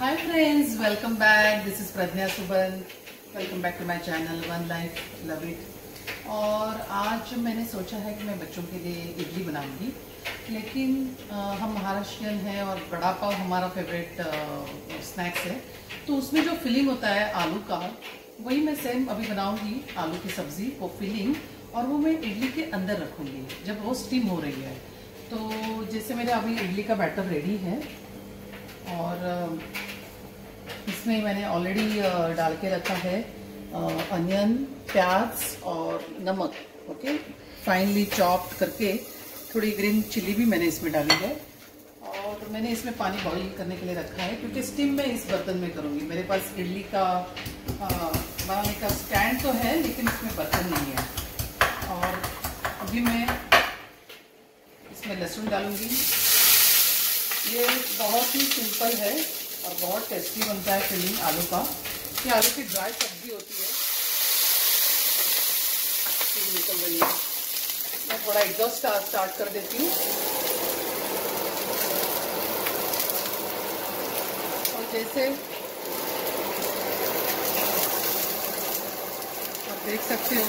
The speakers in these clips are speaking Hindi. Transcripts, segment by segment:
Hi friends welcome back this is Pragya Subal welcome back to my channel one life love it और आज मैंने सोचा है कि मैं बच्चों के लिए इडली बनाऊँगी। लेकिन आ, हम महाराष्ट्रियन हैं और बड़ा पाव हमारा फेवरेट स्नैक्स है। तो उसमें जो फिलिंग होता है आलू का वही मैं सेम अभी बनाऊँगी आलू की सब्ज़ी वो फिलिंग और वो मैं इडली के अंदर रखूँगी जब वो स्टीम हो रही है। तो जैसे मेरे अभी इडली का बैटर रेडी है और इसमें मैंने ऑलरेडी डाल के रखा है अनियन प्याज और नमक ओके फाइनली चॉप करके थोड़ी ग्रीन चिली भी मैंने इसमें डाली है। और मैंने इसमें पानी बॉईल करने के लिए रखा है, क्योंकि स्टीम मैं इस बर्तन में करूँगी। मेरे पास इडली का बनाने का स्टैंड तो है, लेकिन इसमें बर्तन नहीं है। और अभी मैं इसमें लहसुन डालूँगी। ये बहुत ही सिंपल है। और बहुत टेस्टी बनता है फिलिंग आलू का। ये आलू की ड्राई सब्ज़ी होती है। निकल रही है। मैं थोड़ा एग्जॉस्ट स्टार्ट कर देती हूँ। और जैसे आप देख सकते हो,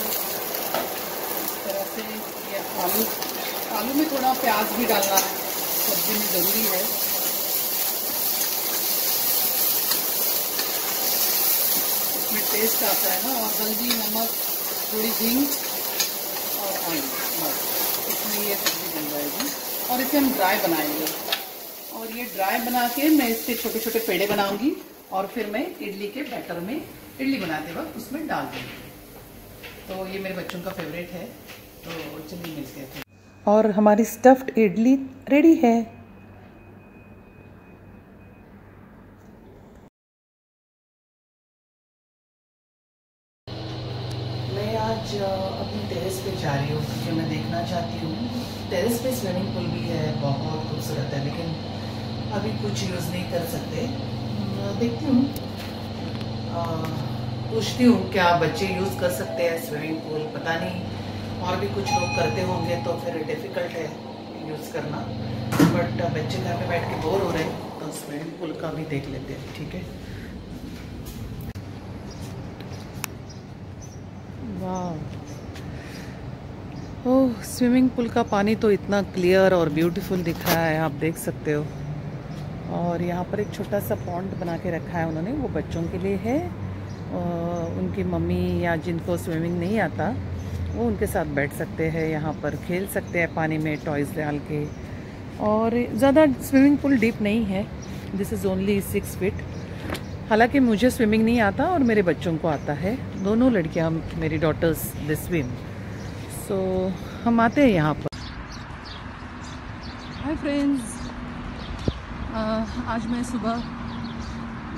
इस तरह से ये आलू आलू में थोड़ा प्याज भी डालना है सब्ज़ी में ज़रूरी है। टेस्ट आता है ना, और हल्दी, नमक, थोड़ी हींग और ऑयल इसमें ये सब्ज़ी बन जाएगी। और इसे हम ड्राई बनाएँगे। और ये ड्राई बना के मैं इसके छोटे छोटे पेड़े बनाऊँगी, और फिर मैं इडली के बैटर में इडली बनाते वक्त उसमें डाल दूँगी। तो ये मेरे बच्चों का फेवरेट है तो चलिए मिलते हैं। और हमारी स्टफ्ड इडली रेडी है मैं अपनी टेरेस पे जा रही हूँ, क्योंकि मैं देखना चाहती हूँ। टेरेस पे स्विमिंग पूल भी है, बहुत खूबसूरत है, लेकिन अभी कुछ यूज़ नहीं कर सकते। देखती हूँ। पूछती हूँ, क्या बच्चे यूज़ कर सकते हैं स्विमिंग पूल पता नहीं, और भी कुछ लोग करते होंगे तो फिर डिफ़िकल्ट है यूज़ करना। बट बच्चे घर में बैठ के बोर हो रहे हैं तो स्विमिंग पूल का भी देख लेते हैं, ठीक है? वाह। ओह, स्विमिंग पूल का पानी तो इतना क्लियर और ब्यूटीफुल दिख रहा है, आप देख सकते हो। और यहाँ पर एक छोटा सा पॉन्ड बना के रखा है उन्होंने, वो बच्चों के लिए है। उनकी मम्मी या जिनको स्विमिंग नहीं आता, वो उनके साथ बैठ सकते हैं, यहाँ पर खेल सकते हैं पानी में टॉयज़ डाल के। और ज़्यादा स्विमिंग पूल डीप नहीं है। This is only six feet हालाँकि मुझे स्विमिंग नहीं आता और मेरे बच्चों को आता है। दोनों लड़कियाँ मेरी डॉटर्स दे स्विम सो हम आते हैं यहाँ पर। हाय फ्रेंड्स आज मैं सुबह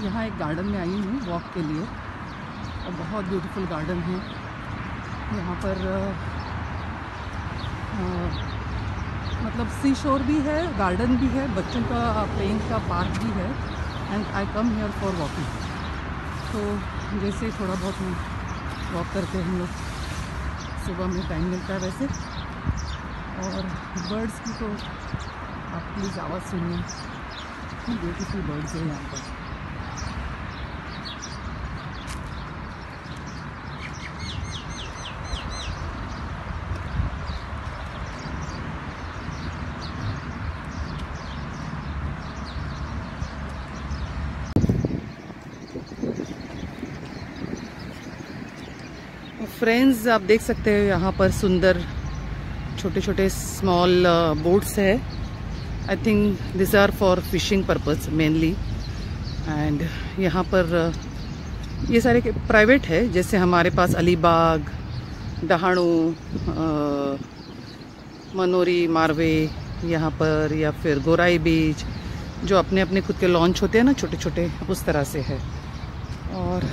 यहाँ एक गार्डन में आई हूँ वॉक के लिए। और बहुत ब्यूटीफुल गार्डन है। यहाँ पर आ, मतलब सी शोर भी है गार्डन भी है बच्चों का प्लेइंग का पार्क भी है। And I come here for walking तो जैसे थोड़ा बहुत वॉक करते हैं हम लोग। सुबह में टाइम मिलता है वैसे। और बर्ड्स की तो आप प्लीज़ आवाज़ सुनिए। ब्यूटीफुल बर्ड्स हैं यहाँ पर। फ्रेंड्स आप देख सकते हो यहाँ पर सुंदर छोटे छोटे स्मॉल बोट्स है। I think this are for fishing purpose mainly and यहाँ पर uh, ये सारे प्राइवेट है जैसे हमारे पास अलीबाग डहाणू uh, मनोरी मारवे यहाँ पर या फिर गोराई बीच जो अपने अपने खुद के लॉन्च होते हैं ना छोटे छोटे उस तरह से है। और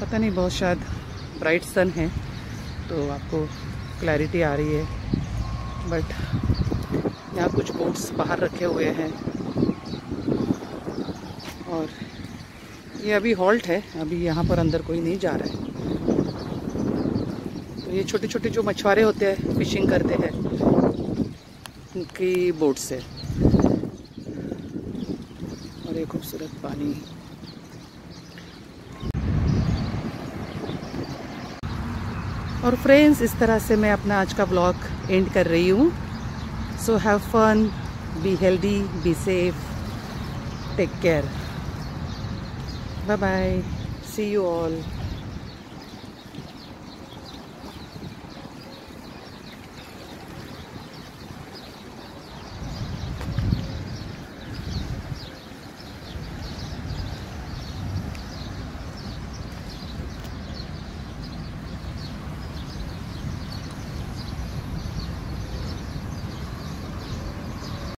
पता नहीं बहुत शायद ब्राइट सन है तो आपको क्लैरिटी आ रही है। बट यहाँ कुछ बोट्स बाहर रखे हुए हैं। और ये अभी हॉल्ट है, अभी यहाँ पर अंदर कोई नहीं जा रहा है। तो ये छोटे छोटे जो मछुआरे होते हैं फिशिंग करते हैं, उनकी बोट से और ये खूबसूरत पानी और फ्रेंड्स इस तरह से मैं अपना आज का ब्लॉग एंड कर रही हूँ। So have fun be healthy be safe take care bye bye see you all